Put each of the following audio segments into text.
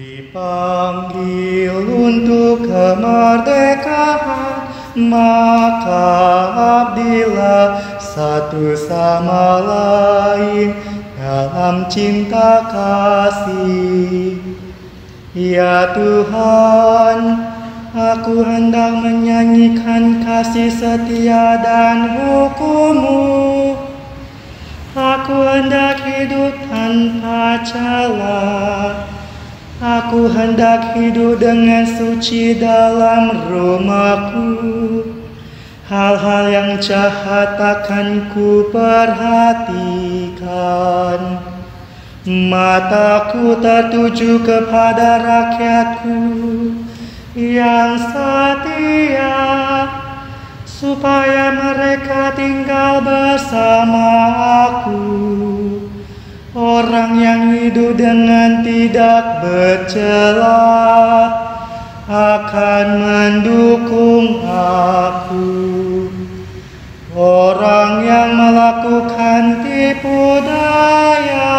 dipanggil untuk kemerdekaan maka abdilah satu sama lain dalam cinta kasih. Ya Tuhan aku hendak menyanyikan kasih setia dan hukummu. Aku hendak hidup tanpa celah Aku hendak hidup dengan suci dalam rumahku. Hal-hal yang jahat akan ku perhatikan Mataku tertuju kepada rakyatku Yang setia Supaya mereka tinggal bersama aku Orang yang hidup dengan tidak bercela akan mendukung aku. Orang yang melakukan tipu daya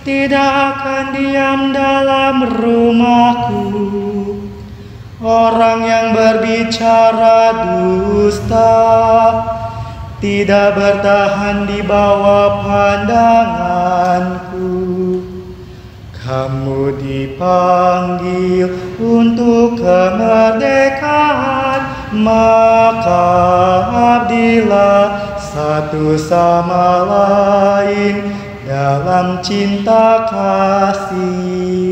tidak akan diam dalam rumahku. Orang yang berbicara dusta tidak bertahan di bawah pandanganku. Kamu dipanggil untuk kemerdekaan, maka abdilah satu sama lain dalam cinta kasih.